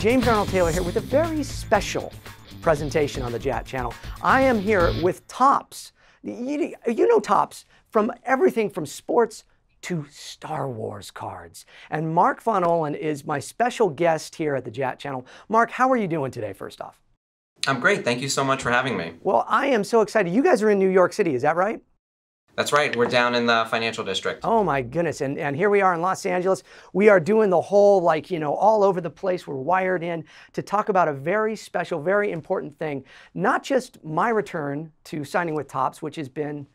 James Arnold Taylor here with a very special presentation on the JAT channel. I am here with Topps. You, you know Topps from everything from sports to Star Wars cards. And Mark Von Ohlen is my special guest here at the JAT channel. Mark, how are you doing today, first off? I'm great. Thank you so much for having me. Well, I am so excited. You guys are in New York City, is that right? That's right. We're down in the financial district. Oh my goodness. And, and here we are in Los Angeles. We are doing the whole, like, you know, all over the place. We're wired in to talk about a very special, very important thing. Not just my return to signing with Topps, which has been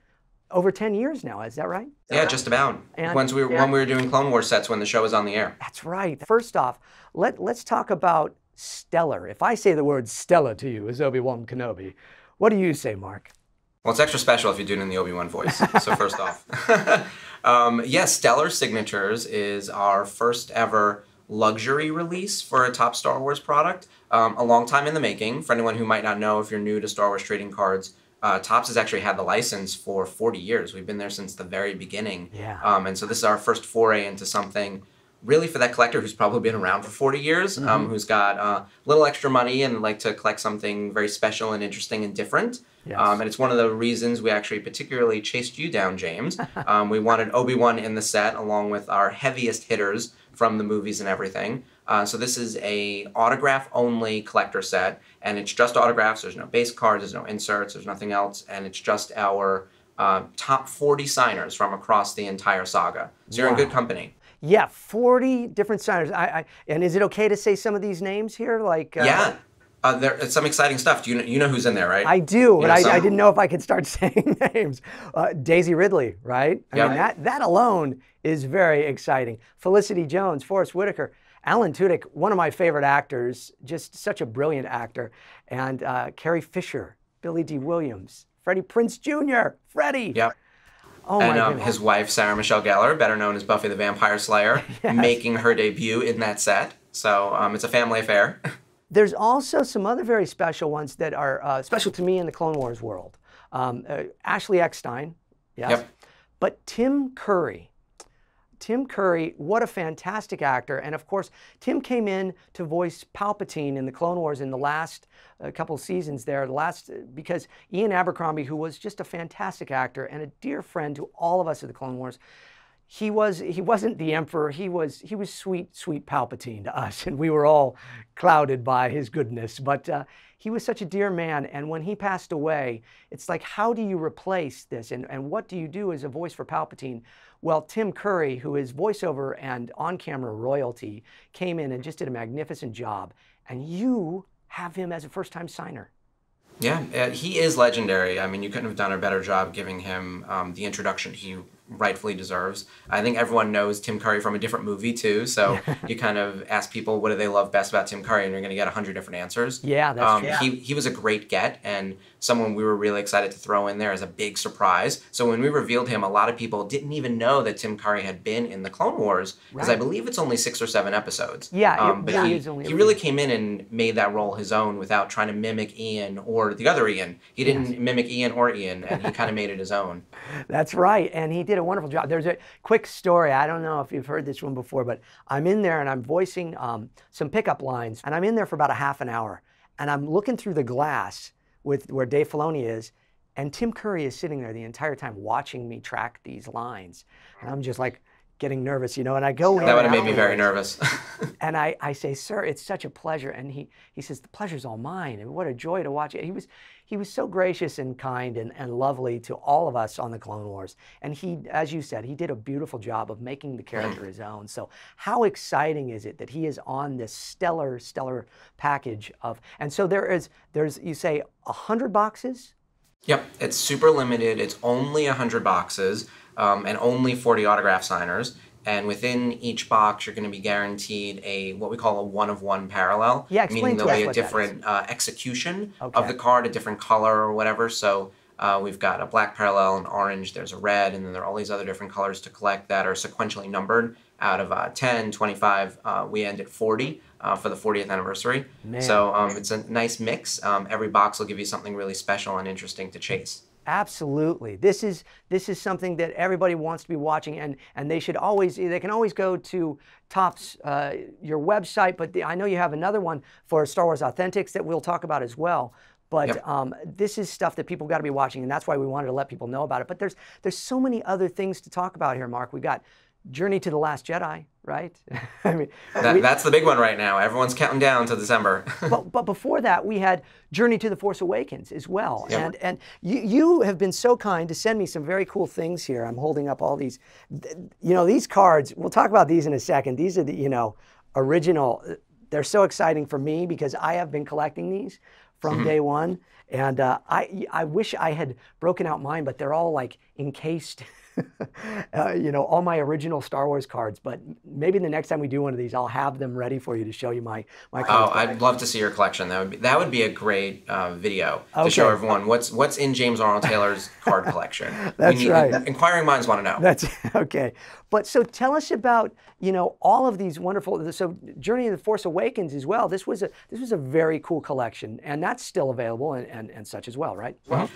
over 10 years now. Is that right? Yeah, just about. And- Once we were, when we were doing Clone Wars sets when the show was on the air. That's right. First off, let, let's talk about stellar. If I say the word stellar to you as Obi-Wan Kenobi, what do you say, Mark? Well, it's extra special if you do it in the Obi Wan voice. So first off, um, yes, Stellar Signatures is our first ever luxury release for a Topps Star Wars product. Um, a long time in the making. For anyone who might not know, if you're new to Star Wars trading cards, uh, Topps has actually had the license for 40 years. We've been there since the very beginning. Yeah. Um, and so this is our first foray into something really for that collector who's probably been around for 40 years, Mm-hmm. um, who's got uh, a little extra money and like to collect something very special and interesting and different. Yes. Um, and it's one of the reasons we actually particularly chased you down, James. um, we wanted Obi Wan in the set along with our heaviest hitters from the movies and everything. Uh, so this is a autograph only collector set, and it's just autographs. There's no base cards, there's no inserts, there's nothing else, and it's just our uh, top 40 signers from across the entire saga. So you're in good company. Yeah, 40 different signers. I, I, and is it okay to say some of these names here? Like, uh, Yeah. Uh, there, it's some exciting stuff. Do you know, you know who's in there, right? I do, but I. I didn't know if I could start saying names. Uh, Daisy Ridley, right? I Yeah. mean, that, that alone is very exciting. Felicity Jones, Forest Whitaker, Alan Tudyk, one of my favorite actors, just such a brilliant actor, and uh, Carrie Fisher, Billy Dee Williams, Freddie Prinze Jr., Freddie. Yep. Oh and my um, his wife, Sarah Michelle Gellar, better known as Buffy the Vampire Slayer, making her debut in that set. So um, it's a family affair. There's also some other very special ones that are uh, special to me in the Clone Wars world. Um, uh, Ashley Eckstein, yes. Yep. But Tim Curry. Tim Curry, what a fantastic actor. And of course, Tim came in to voice Palpatine in the Clone Wars in the last uh, couple seasons there, the last, because Ian Abercrombie, who was just a fantastic actor and a dear friend to all of us at the Clone Wars, he was he wasn't the emperor. He was he was sweet sweet palpatine to us and we were all clouded by his goodness. But uh, he was such a dear man and when he passed away it's like how do you replace this? And, and what do you do as a voice for palpatine? Well tim curry who is voiceover and on-camera royalty came in and just did a magnificent job and you have him as a first-time signer. Yeah, uh, he is legendary. I mean, you couldn't have done a better job giving him um, the introduction. He rightfully deserves. I think everyone knows Tim Curry from a different movie too. So you kind of ask people what do they love best about Tim Curry, and you're going to get a hundred different answers. Yeah, that's um, true. He he was a great get and someone we were really excited to throw in there as a big surprise. So when we revealed him, a lot of people didn't even know that Tim Curry had been in the Clone Wars because I believe it's only six or seven episodes. Yeah, um, but really he, he really came in and made that role his own without trying to mimic Ian or the other Ian. He didn't mimic Ian or Ian, and he kind of made it his own. That's right. And he did a wonderful job. There's a quick story. I don't know if you've heard this one before, but I'm in there and I'm voicing um, some pickup lines. And I'm in there for about a half an hour. And I'm looking through the glass with where Dave Filoni is. And Tim Curry is sitting there the entire time watching me track these lines. And I'm just like getting nervous, you know. And I go in. That would have made me very nervous. and I, I say, sir, it's such a pleasure. And he, he says, the pleasure's all mine. And what a joy to watch it. He was, he was so gracious and kind and, and lovely to all of us on the Clone Wars. And he, as you said, he did a beautiful job of making the character his own. So how exciting is it that he is on this stellar, stellar package of, and so there is, there's, you say, a hundred boxes? Yep, it's super limited. It's only 100 boxes um, and only 40 autograph signers. And within each box, you're going to be guaranteed a what we call a one of one parallel. Yeah, meaning there'll be a different uh, execution Okay. of the card, a different color or whatever. So uh, we've got a black parallel, an orange, there's a red, and then there are all these other different colors to collect that are sequentially numbered out of uh, 10, 25. Uh, we end at 40 uh, for the 40th anniversary. Man. So um, it's a nice mix. Um, every box will give you something really special and interesting to chase. Absolutely. This is this is something that everybody wants to be watching, and and they should always they can always go to Topps uh, your website. But the, I know you have another one for Star Wars Authentics that we'll talk about as well. But Yep. um, this is stuff that people got to be watching, and that's why we wanted to let people know about it. But there's there's so many other things to talk about here, Mark. We've got Journey to the Last Jedi, right? I mean, That, we- that's the big one right now. Everyone's counting down to December. but, but before that, we had Journey to the Force Awakens as well. Yeah. And and you, you have been so kind to send me some very cool things here. I'm holding up all these, you know, these cards. We'll talk about these in a second. These are the, you know, original. They're so exciting for me because I have been collecting these from Mm-hmm. day one. And uh, I, I wish I had broken out mine, but they're all like encased. uh, you know, all my original Star Wars cards, but maybe the next time we do one of these, I'll have them ready for you to show you my my Oh, cards. I'd love to see your collection. That would be that would be a great uh, video to show everyone what's what's in James Arnold Taylor's card collection. That's need, right. Inquiring minds want to know. That's okay. But so tell us about you know all of these wonderful. So Journey of the Force Awakens as well. This was a this was a very cool collection, and that's still available and, and, and such as well, right? Well,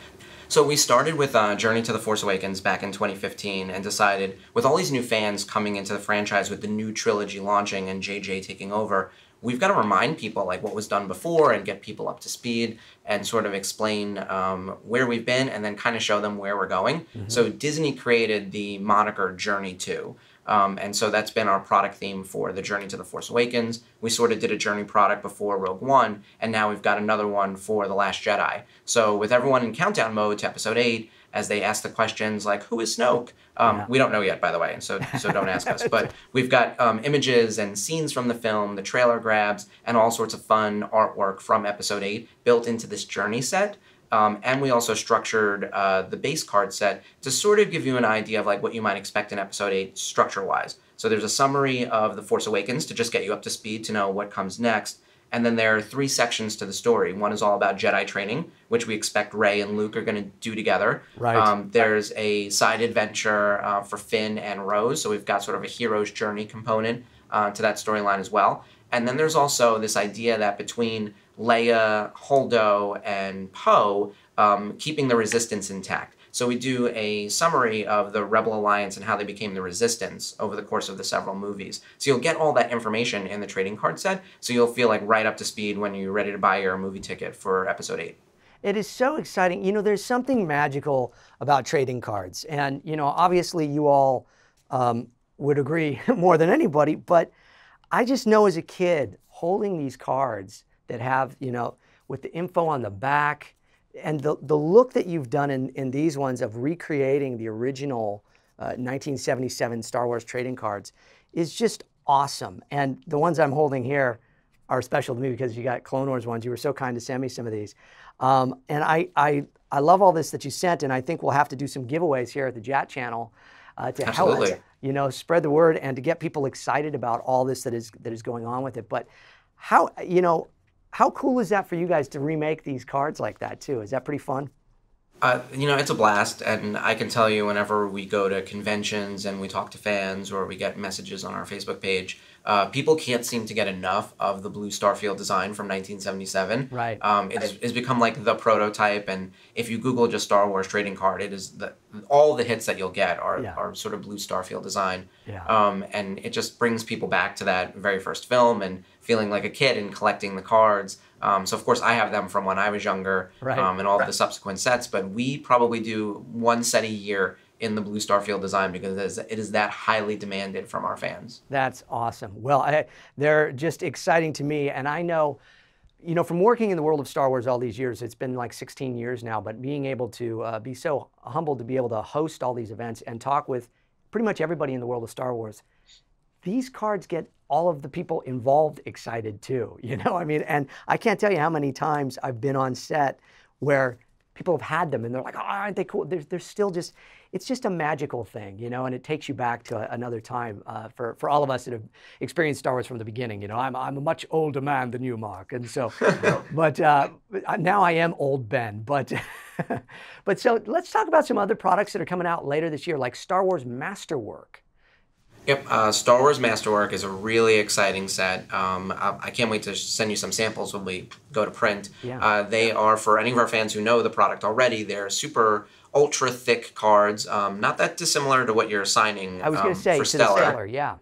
so we started with uh, Journey to the Force Awakens back in 2015 and decided, with all these new fans coming into the franchise with the new trilogy launching and JJ taking over, we've got to remind people like what was done before and get people up to speed and sort of explain um, where we've been and then kind of show them where we're going. So Disney created the moniker Journey to. Um, and so that's been our product theme for the Journey to the Force Awakens. We sort of did a Journey product before Rogue One, and now we've got another one for The Last Jedi. So with everyone in countdown mode to Episode 8, as they ask the questions like, who is Snoke? Um, We don't know yet, by the way, and so, so don't ask us. But we've got um, images and scenes from the film, the trailer grabs, and all sorts of fun artwork from Episode 8 built into this Journey set. Um, and we also structured uh, the base card set to sort of give you an idea of like what you might expect in episode 8 structure wise so there's a summary of the force awakens to just get you up to speed to know what comes next. And then there are three sections to the story. One is all about jedi training which we expect ray and luke are going to do together. Right. um, there's a side adventure uh, for finn and rose. So we've got sort of a hero's journey component uh, to that storyline as well. And then there's also this idea that between Leia, Holdo, and Poe, um, keeping the resistance intact. So we do a summary of the Rebel Alliance and how they became the Resistance over the course of the several movies. So you'll get all that information in the trading card set. So you'll feel like right up to speed when you're ready to buy your movie ticket for Episode Eight. It is so exciting. You know, there's something magical about trading cards. And, you know, obviously you all um, would agree more than anybody, but I just know as a kid holding these cards that have, you know, with the info on the back and the, the look that you've done in, in these ones of recreating the original uh, 1977 Star Wars trading cards is just awesome. And the ones I'm holding here are special to me because you got Clone Wars ones. You were so kind to send me some of these. Um, and I, I, I love all this that you sent, and I think we'll have to do some giveaways here at the Jat channel uh, to help you know spread the word and to get people excited about all this that is that is going on with it. But how you know how cool is that for you guys to remake these cards like that too? Is that pretty fun? Uh, you know, it's a blast, and I can tell you whenever we go to conventions and we talk to fans or we get messages on our Facebook page, uh, people can't seem to get enough of the blue Starfield design from 1977. Right. Um, it's, it's become like the prototype, and if you Google just Star Wars trading card, it is the all the hits that you'll get are, Yeah. are sort of blue Starfield design. Yeah. Um, and it just brings people back to that very first film and feeling like a kid and collecting the cards. Um, so of course I have them from when I was younger, Right. um, and all the subsequent sets. But we probably do one set a year in the blue Starfield design because it is, it is that highly demanded from our fans. That's awesome. Well, I, they're just exciting to me, and I know, you know, from working in the world of Star Wars all these years, it's been like 16 years now. But being able to uh, be so humbled to be able to host all these events and talk with pretty much everybody in the world of Star Wars, these cards get all of the people involved excited too. You know, I mean, and I can't tell you how many times I've been on set where people have had them and they're like, oh, aren't they cool? They're, they're still just, it's just a magical thing, you know, and it takes you back to another time uh, for, for all of us that have experienced Star Wars from the beginning. You know, I'm, I'm a much older man than you, Mark. And so, but uh, now I am old Ben. But, but so let's talk about some other products that are coming out later this year, like Star Wars Masterwork. Yep, uh, Star Wars Masterwork is a really exciting set. Um, I, I, can't wait to send you some samples when we go to print. Yeah. Uh, they are, for any of our fans who know the product already, they're super ultra thick cards, um, not that dissimilar to what you're signing I was going um, to say, for Stellar. the Stellar, yeah.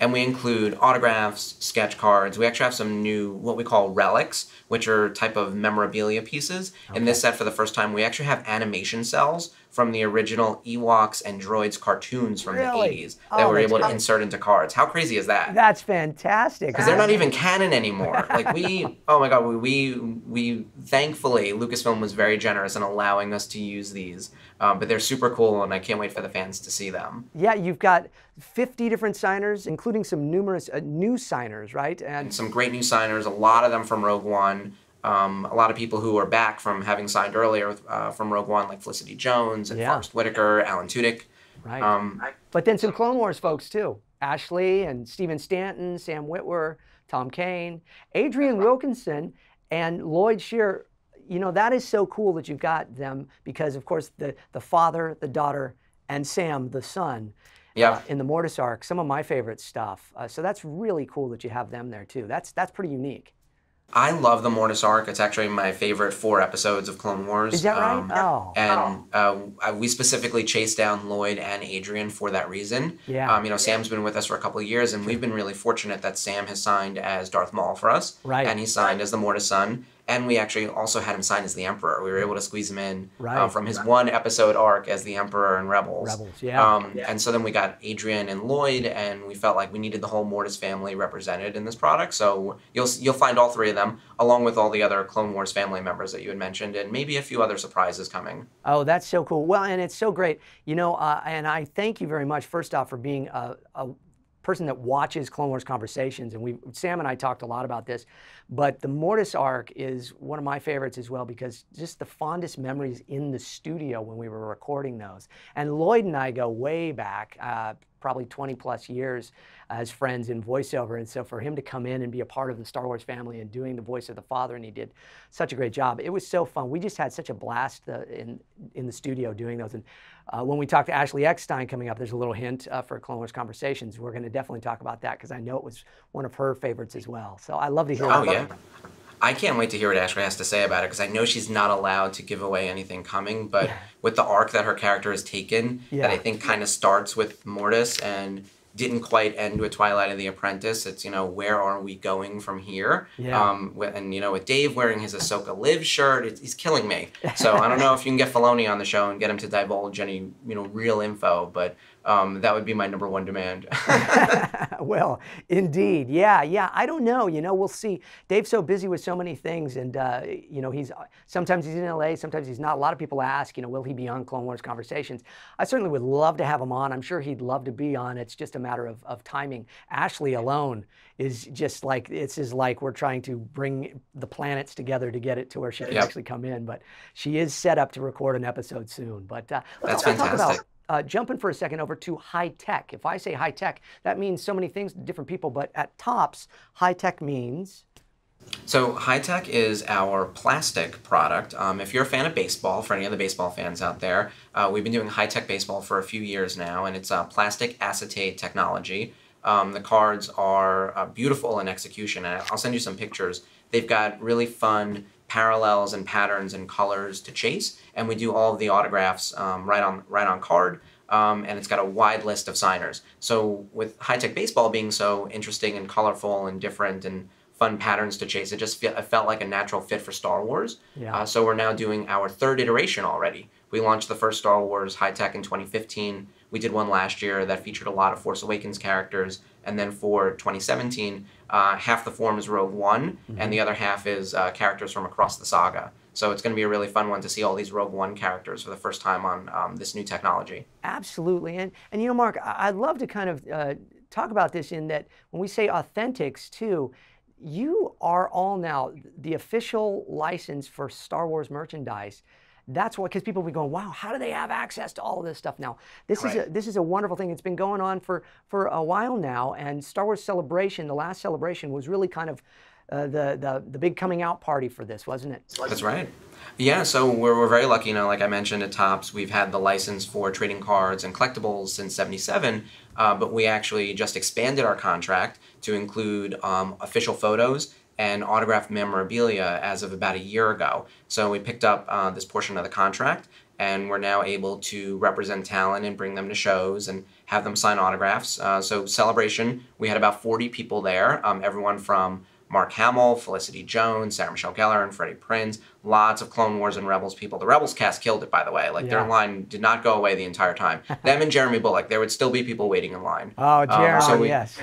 And we include autographs, sketch cards. We actually have some new, what we call relics, which are type of memorabilia pieces. In this set, for the first time, we actually have animation cels from the original Ewoks and Droids cartoons from Really? the 80s Oh, that we're able to great. insert into cards. How crazy is that? That's fantastic. Because they're not even canon anymore. Like we, oh my god, we, we we thankfully Lucasfilm was very generous in allowing us to use these. Um, but they're super cool, and I can't wait for the fans to see them. Yeah, you've got 50 different signers, including some numerous uh, new signers, right? And Some great new signers, a lot of them from Rogue One. Um, a lot of people who are back from having signed earlier uh, from Rogue One, like Felicity Jones and Yeah. Forest Whitaker, Alan Tudyk. right. Um, but then some Clone Wars folks too. Ashley and Stephen Stanton, Sam Witwer, Tom Kane, Adrienne Wilkinson, and Lloyd Sherr. You know that is so cool that you've got them because, of course, the the father, the daughter, and Sam, the son. Yeah. uh, in the Mortis arc, some of my favorite stuff. Uh, so that's really cool that you have them there too. That's that's pretty unique. I love the Mortis arc. It's actually my favorite four episodes of Clone Wars. Is that right? Um, Oh. And uh, we specifically chased down Lloyd and Adrienne for that reason. Yeah. Um, you know, Sam's been with us for a couple of years, and we've been really fortunate that Sam has signed as Darth Maul for us. Right. And he signed as the Mortis son. And we actually also had him sign as the Emperor. We were able to squeeze him in uh, Right. from his one episode arc as the Emperor in Rebels. Rebels, yeah. Um, And so then we got Adrienne and Lloyd, and we felt like we needed the whole Mortis family represented in this product. So you'll you'll find all three of them, along with all the other Clone Wars family members that you had mentioned, and maybe a few other surprises coming. Oh, that's so cool. Well, and it's so great. You know, uh, and I thank you very much, first off, for being a, a person that watches Clone Wars conversations. And we, Sam and I talked a lot about this, but the Mortis arc is one of my favorites as well because just the fondest memories in the studio when we were recording those. And Lloyd and I go way back, uh, probably 20 plus years as friends in voiceover. And so for him to come in and be a part of the Star Wars family and doing the voice of the father, and he did such a great job. It was so fun. We just had such a blast uh, in in the studio doing those. And uh, when we talk to Ashley Eckstein coming up, there's a little hint uh, for Clone Wars Conversations. We're going to definitely talk about that because I know it was one of her favorites as well. So I love to hear. Oh yeah. I can't wait to hear what Ashley has to say about it because I know she's not allowed to give away anything coming. But with the arc that her character has taken, Yeah. that I think kind of starts with Mortis and didn't quite end with Twilight of the Apprentice. It's you know where are we going from here? Yeah. Um, and you know with Dave wearing his Ahsoka Live shirt, it's, he's killing me. So I don't know if you can get Filoni on the show and get him to divulge any you know real info, but um, that would be my number one demand. well, indeed, yeah, yeah. I don't know. You know, we'll see. Dave's so busy with so many things, and uh, you know, he's sometimes he's in LA, sometimes he's not. A lot of people ask, you know, will he be on Clone Wars Conversations? I certainly would love to have him on. I'm sure he'd love to be on. It's just a matter of, of timing. Ashley alone is just like it's is like we're trying to bring the planets together to get it to where she can Yep. actually come in. But she is set up to record an episode soon. But uh, let's That's talk about fantastic. Uh, jumping for a second over to high tech. If I say high tech, that means so many things to different people, but at Topps, high tech means So High Tech is our plastic product. Um, if you're a fan of baseball, for any of the baseball fans out there, uh, we've been doing high tech baseball for a few years now, and it's uh, plastic acetate technology. Um, the cards are uh, beautiful in execution, and I'll send you some pictures. They've got really fun parallels and patterns and colors to chase, and we do all of the autographs um, right on right on card. Um, and it's got a wide list of signers. So with high tech baseball being so interesting and colorful and different and fun patterns to chase. It just fe- it felt like a natural fit for Star Wars. Yeah. Uh, so we're now doing our third iteration already. We launched the first Star Wars high tech in 2015. We did one last year that featured a lot of Force Awakens characters, and then for 2017, uh, half the form is Rogue One, and the other half is uh, characters from across the saga. So it's going to be a really fun one to see all these Rogue One characters for the first time on um, this new technology. absolutely. And and you know, Mark, I'd love to kind of uh, talk about this in that when we say authentics too. You are all now the official license for Star Wars merchandise. That's why, because people will be going, "Wow, how do they have access to all of this stuff now?" This is a, this is a wonderful thing. It's been going on for for a while now, and Star Wars Celebration, the last celebration, was really kind of uh, the, the the big coming out party for this, wasn't it? That's right. Yeah, so we're, we're very lucky. You know, like I mentioned at Topps, we've had the license for trading cards and collectibles since '77, uh, but we actually just expanded our contract to include um, official photos and autographed memorabilia as of about a year ago. So we picked up uh, this portion of the contract, and we're now able to represent talent and bring them to shows and have them sign autographs. Uh, so celebration, we had about 40 people there, um, everyone from Mark Hamill, Felicity Jones, Sarah Michelle Gellar, and Freddie Prinze. Lots of Clone Wars and Rebels people. The Rebels cast killed it, by the way. Like Yeah. their line did not go away the entire time. Them and Jeremy Bulloch, there would still be people waiting in line. Oh, Um, Jeremy, so we- yes.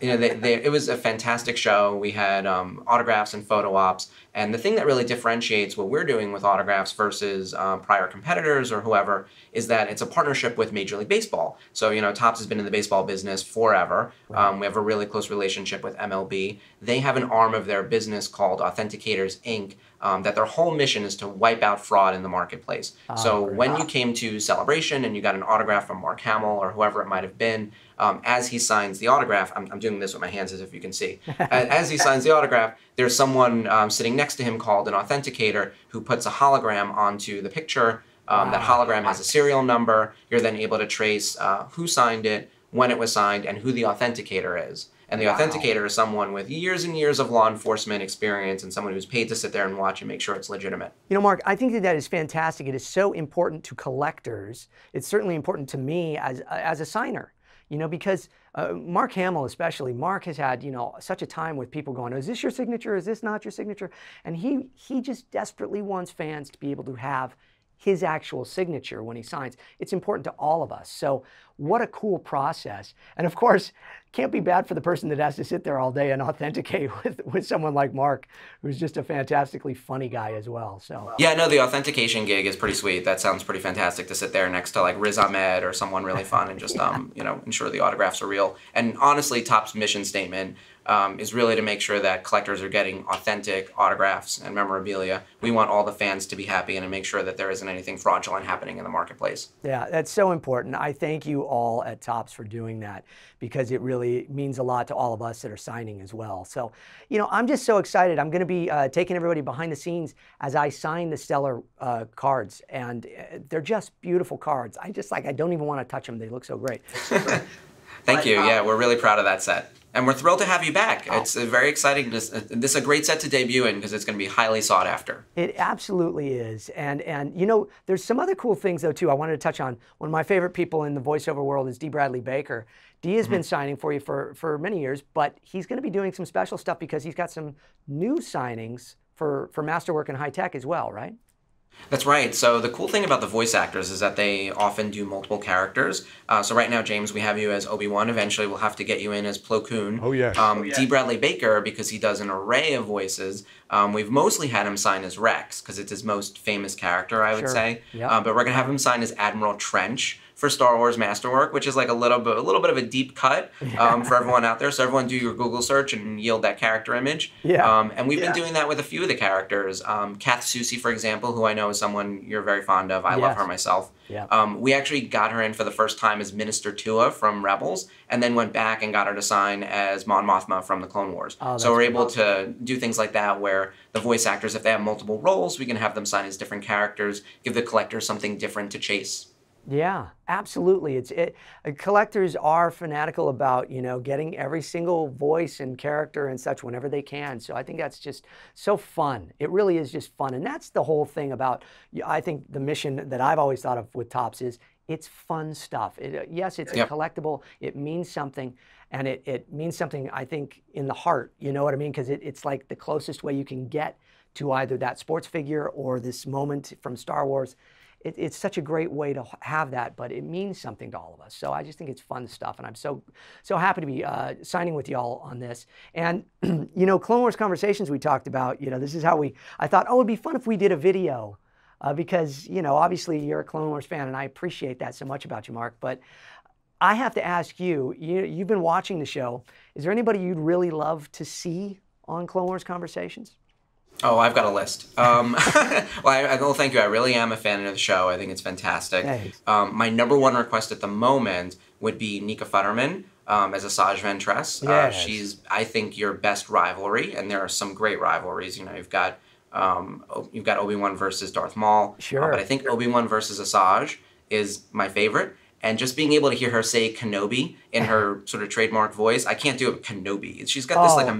you know, they, they, it was a fantastic show. We had um, autographs and photo ops. And the thing that really differentiates what we're doing with autographs versus um, prior competitors or whoever is that it's a partnership with Major League Baseball. So, you know, Topps has been in the baseball business forever. Um, we have a really close relationship with MLB. They have an arm of their business called Authenticators Inc. Um, that their whole mission is to wipe out fraud in the marketplace. so great. when you came to Celebration and you got an autograph from Mark Hamill or whoever it might have been, um, as he signs the autograph, I'm, I'm doing this with my hands as if you can see. As he signs the autograph, there's someone um, sitting next to him called an authenticator who puts a hologram onto the picture. Um, That hologram has a serial number. You're then able to trace uh, who signed it, when it was signed, and who the authenticator is. And the Wow. authenticator is someone with years and years of law enforcement experience and someone who's paid to sit there and watch and make sure it's legitimate. You know, Mark, I think that that is fantastic. It is so important to collectors. It's certainly important to me as as a signer. You know, because uh, Mark Hamill, especially, Mark has had you know such a time with people going, "Is this your signature? Is this not your signature?" And he he just desperately wants fans to be able to have his actual signature when he signs. It's important to all of us. So, what a cool process. And of course, can't be bad for the person that has to sit there all day and authenticate with, with someone like Mark, who's just a fantastically funny guy as well. So, Yeah, no, the authentication gig is pretty sweet. That sounds pretty fantastic to sit there next to like Riz Ahmed or someone really fun and just um, you know, ensure the autographs are real. And honestly, Topps' mission statement um, is really to make sure that collectors are getting authentic autographs and memorabilia. We want all the fans to be happy and to make sure that there isn't anything fraudulent happening in the marketplace. Yeah, that's so important. I thank you all at Topps for doing that because it really means a lot to all of us that are signing as well. So, you know, I'm just so excited. I'm going to be uh, taking everybody behind the scenes as I sign the Stellar uh, cards, and uh, they're just beautiful cards. I just like, I don't even want to touch them. They look so great. Thank you. Yeah, we're really proud of that set. And we're thrilled to have you back. It's uh, very exciting. This, uh, this is a great set to debut in because it's going to be highly sought after. It absolutely is. And and you know, there's some other cool things though too. I wanted to touch on. One of my favorite people in the voiceover world is D. Bradley Baker. D has been signing for you for for many years, but he's going to be doing some special stuff because he's got some new signings for for Masterwork and High Tech as well, right? That's right. So the cool thing about the voice actors is that they often do multiple characters. Uh, so right now, James, we have you as Obi Wan. Eventually, we'll have to get you in as Plo Koon. Oh, yeah. Um, D. Bradley Baker, because he does an array of voices. Um, we've mostly had him sign as Rex because it's his most famous character, I would Sure. say. Yep. Uh, but we're gonna have him sign as Admiral Trench for Star Wars Masterwork, which is like a little bit, a little bit of a deep cut um, for everyone out there. So everyone do your Google search and yield that character image. Yeah. Um, and we've been doing that with a few of the characters. Um, Kath Soucie, for example, who I know is someone you're very fond of. I love her myself. Yeah. Um, we actually got her in for the first time as Minister Tua from Rebels, and then went back and got her to sign as Mon Mothma from the Clone Wars. Oh, so we're able to do things like that, where the voice actors, if they have multiple roles, we can have them sign as different characters, give the collector something different to chase. Yeah, absolutely. It's it. uh, Collectors are fanatical about you know getting every single voice and character and such whenever they can. So I think that's just so fun. It really is just fun, and that's the whole thing about. I think the mission that I've always thought of with Topps is it's fun stuff. It, uh, yes, it's Yep. a collectible. It means something, and it, it means something. I think in the heart. You know what I mean? Because it, it's like the closest way you can get to either that sports figure or this moment from Star Wars it, it's such a great way to have that, but it means something to all of us. So I just think it's fun stuff, and I'm so so happy to be uh, signing with y'all on this. And you know, Clone Wars conversations we talked about. You know, this is how we. I thought, oh, it'd be fun if we did a video, uh, because you know, obviously you're a Clone Wars fan, and I appreciate that so much about you, Mark. But I have to ask you, you you've been watching the show. Is there anybody you'd really love to see on Clone Wars conversations? Oh, I've got a list. Um, well, I, I, well, thank you. I really am a fan of the show. I think it's fantastic. Um, my number one request at the moment would be Nika Futterman. um, as Asajj Ventress. Uh, Yes. she's, I think, your best rivalry, and there are some great rivalries. You know, you've got um, you've got Obi Wan versus Darth Maul. uh, Sure. but I think Obi Wan versus Asajj is my favorite. And just being able to hear her say Kenobi in her sort of trademark voice, I can't do it. Kenobi. She's got this like Oh.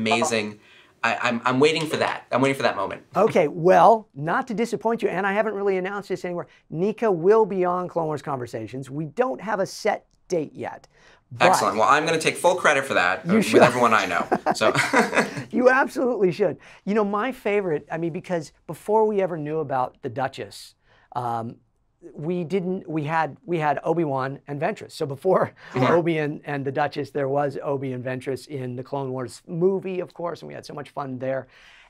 I, I'm, I'm waiting for that. I'm waiting for that moment. Okay, well, not to disappoint you, and I haven't really announced this anywhere. Nika will be on Clone Wars Conversations. We don't have a set date yet. but Excellent. Well, I'm going to take full credit for that uh, should. with everyone I know. So, You absolutely should. You know, my favorite, I mean, because before we ever knew about the Duchess, um, we didn't, we had, we had Obi-Wan and Ventress. So before Obi and, and the Duchess, there was Obi and Ventress in the Clone Wars movie, of course, and we had so much fun there.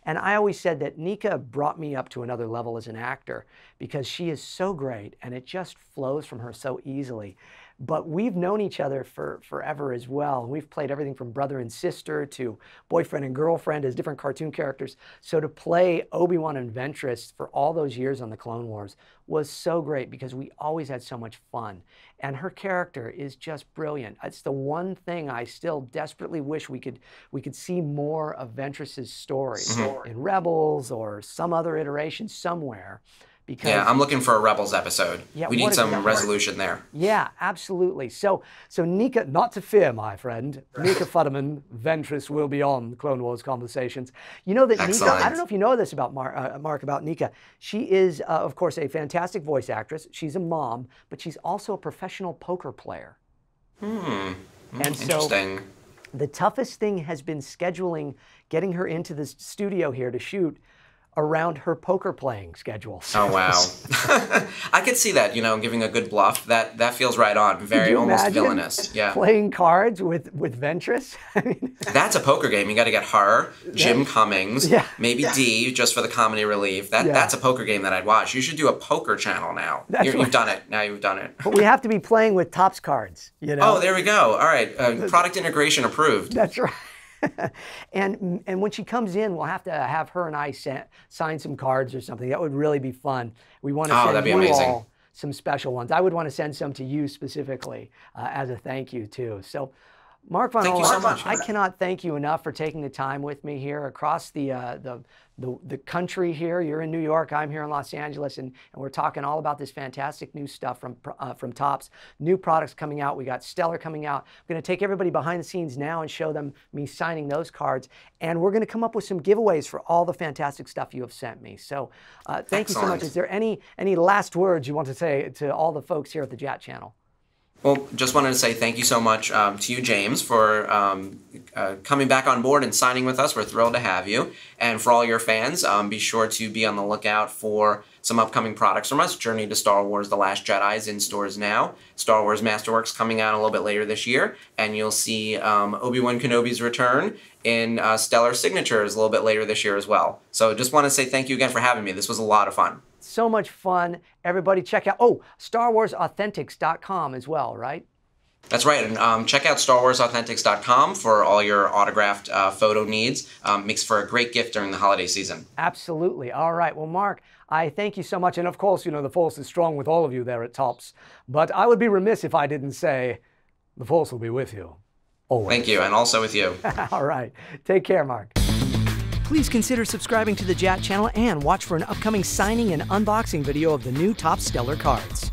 And I always said that Nika brought me up to another level as an actor because she is so great and it just flows from her so easily. But we've known each other for forever as well. We've played everything from brother and sister to boyfriend and girlfriend as different cartoon characters. So to play Obi-Wan and Ventress for all those years on the Clone Wars was so great because we always had so much fun. And her character is just brilliant. It's the one thing I still desperately wish we could we could see more of Ventress's story mm-hmm. in Rebels or some other iteration somewhere. Because yeah, I'm looking for a Rebels episode. Yeah, we need some resolution there. Yeah, absolutely. So, so Nika, not to fear, my friend, Nika Futterman, Ventress will be on Clone Wars Conversations. You know that Nika, I don't know if you know this about Mar, uh, Mark, about Nika. She is, uh, of course, a fantastic voice actress. She's a mom, but she's also a professional poker player. Hmm. And so Interesting. the toughest thing has been scheduling, getting her into the studio here to shoot around her poker playing schedule. Oh wow. I could see that, you know, giving a good bluff. That that feels right on. Very you almost villainous. Yeah. Playing cards with, with Ventress? I mean, That's a poker game. You got to get her, Jim Cummings, Yeah. maybe Dee, just for the comedy relief. That Yeah. that's a poker game that I'd watch. You should do a poker channel now. You're, you've done it. Now you've done it. but we have to be playing with Topps cards, you know? Oh, there we go. All right. Uh, product integration approved. That's right. and and when she comes in, we'll have to have her and I sa- sign some cards or something. That would really be fun. We want to Oh, send you amazing. all some special ones. I would want to send some to you specifically uh, as a thank you too. So. Mark Von Thank you so much. I cannot thank you enough for taking the time with me here across the, uh, the, the, the country here. You're in New York, I'm here in Los Angeles, and, and we're talking all about this fantastic new stuff from, uh, from Topps. New products coming out. We got Stellar coming out. I'm going to take everybody behind the scenes now and show them me signing those cards. And we're going to come up with some giveaways for all the fantastic stuff you have sent me. So uh, thank you so much. Is there any, any last words you want to say to all the folks here at the Jat channel? Well, just wanted to say thank you so much um, to you, James, for um, uh, coming back on board and signing with us. We're thrilled to have you. And for all your fans, um, be sure to be on the lookout for some upcoming products from us. Journey to Star Wars The Last Jedi is in stores now. Star Wars Masterworks coming out a little bit later this year. And you'll see um, Obi Wan Kenobi's return in uh, Stellar Signatures a little bit later this year as well. So just want to say thank you again for having me. This was a lot of fun. So much fun. Everybody check out, oh, StarWarsAuthentics.com as well, right? That's right. And um, check out StarWarsAuthentics.com for all your autographed uh, photo needs. Um, makes for a great gift during the holiday season. Absolutely. All right. Well, Mark, I thank you so much. And of course, you know, the force is strong with all of you there at Topps. But I would be remiss if I didn't say, the force will be with you. Always. Thank you, and also with you. all right. Take care, Mark. Please consider subscribing to the Jat channel and watch for an upcoming signing and unboxing video of the new Topps Stellar cards.